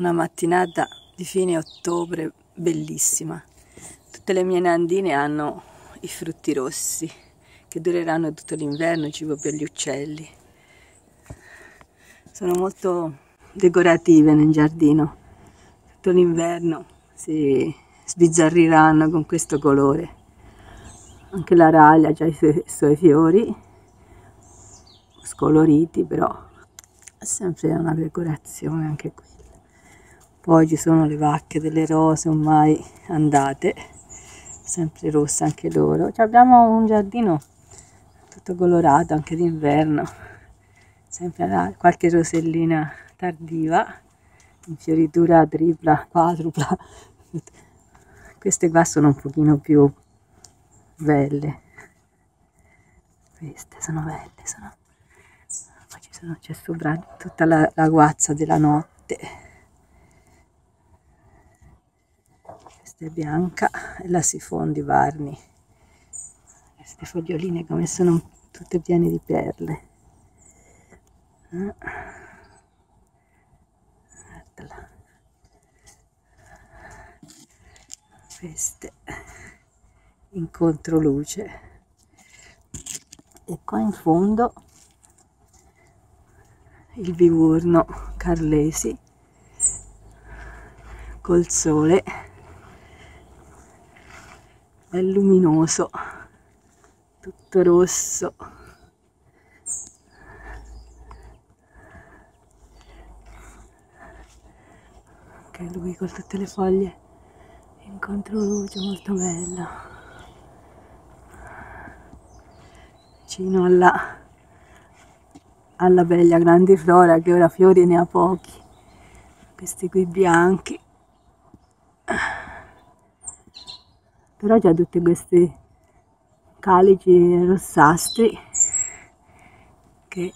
una mattinata di fine ottobre bellissima. Tutte le mie nandine hanno i frutti rossi che dureranno tutto l'inverno, cibo per gli uccelli. Sono molto decorative nel giardino. Tutto l'inverno si sbizzarriranno con questo colore. Anche la raglia ha i suoi, i suoi fiori scoloriti, però è sempre una decorazione anche qui. Poi ci sono le vacche delle rose ormai andate, sempre rosse anche loro. Ci abbiamo un giardino tutto colorato anche d'inverno, sempre qualche rosellina tardiva, in fioritura tripla, quadrupla. Queste qua sono un pochino più belle. Queste sono belle, sono... Poi c'è sopra tutta la, la guazza della notte. Questa bianca e la sifon di Varni. Queste foglioline come sono tutte piene di perle. Guardala. Queste. In controluce e qua in fondo il vivurno carlesi col sole è luminoso tutto rosso. Anche lui con tutte le foglie in controluce molto bello. Vicino alla alla bella grandiflora che ora fiori ne ha pochi. Questi qui bianchi però c'è tutti questi calici rossastri che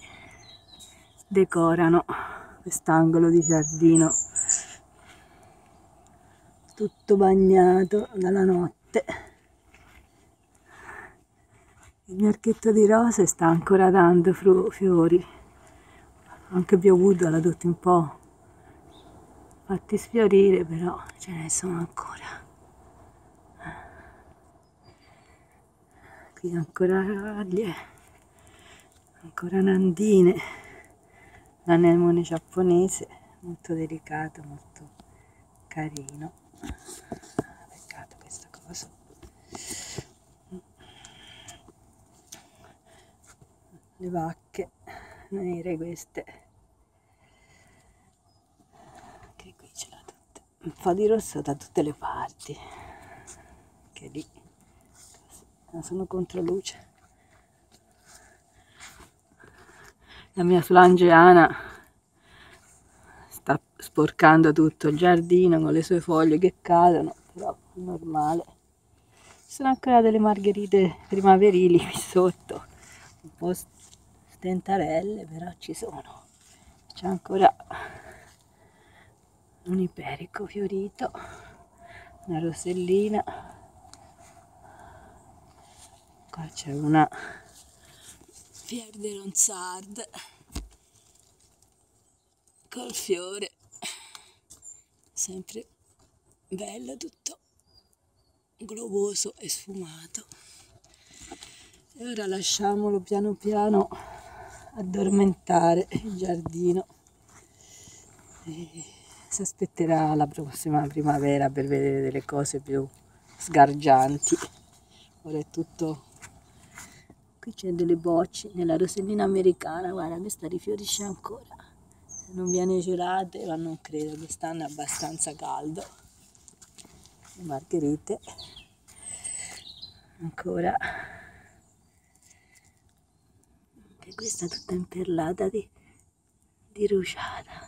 decorano quest'angolo di giardino. Tutto bagnato dalla notte. Il mio archetto di rose sta ancora dando fiori. Anche piovuto l'ha tutti un po' fatti sfiorire però ce ne sono ancora qui ancora raglie, ancora nandine, l'anemone giapponese, molto delicato, molto carino. Peccato questa cosa. Le vacche nere queste. Che qui ce l'ha tutta. Un po' di rosso da tutte le parti. Lì sono contro luce. La mia flangeana sta sporcando tutto il giardino con le sue foglie che cadono però è normale. Ci sono ancora delle margherite primaverili qui sotto un po' stentarelle però ci sono. C'è ancora un iperico fiorito una rosellina qua c'è una Pierre de Ronsard col fiore. Sempre bello tutto globoso e sfumato. E ora lasciamolo piano piano addormentare il giardino. Si aspetterà la prossima primavera per vedere delle cose più sgargianti. Ora è tutto qui c'è delle bocce nella rosellina americana guarda questa rifiorisce ancora. Se non viene gelate ma non credo quest'anno è abbastanza caldo. Le margherite. Ancora. Anche questa tutta imperlata di, di rugiada